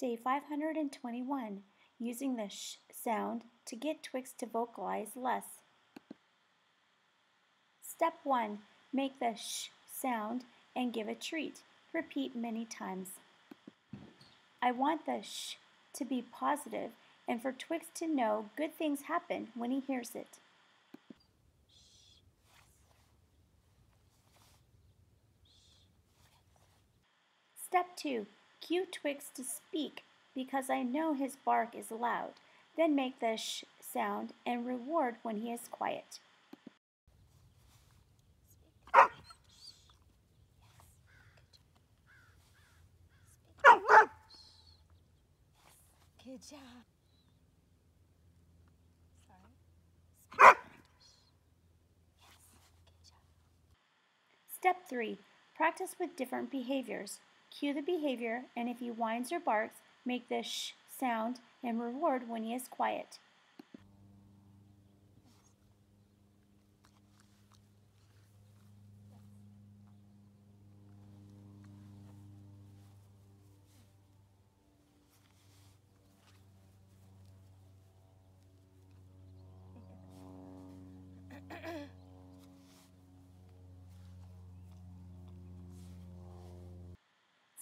Day 521, using the sh sound to get Twix to vocalize less. Step 1. Make the sh sound and give a treat. Repeat many times. I want the sh to be positive and for Twix to know good things happen when he hears it. Step 2. Cue Twix to speak because I know his bark is loud. Then make the sh sound and reward when he is quiet. Good job. Step 3. Practice with different behaviors. Cue the behavior, and if he whines or barks, make the sh sound and reward when he is quiet.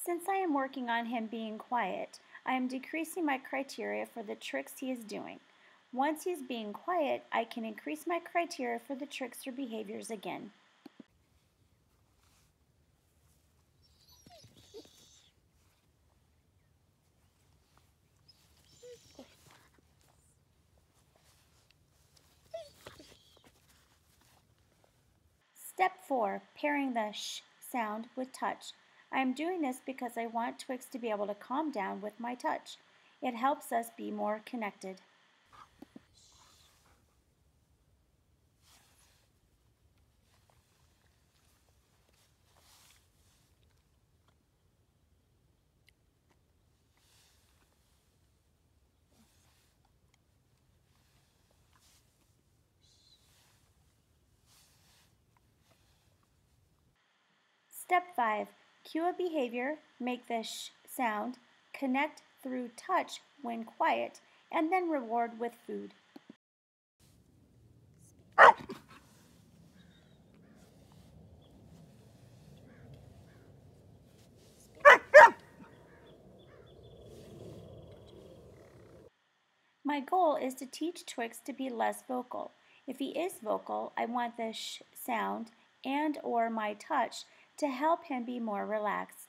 Since I am working on him being quiet, I am decreasing my criteria for the tricks he is doing. Once he is being quiet, I can increase my criteria for the tricks or behaviors again. Step 4. Pairing the sh sound with touch. I am doing this because I want Twix to be able to calm down with my touch. It helps us be more connected. Step 5. Cue a behavior, make the sh sound, connect through touch when quiet, and then reward with food. My goal is to teach Twix to be less vocal. If he is vocal, I want the sh sound and or my touch to help him be more relaxed.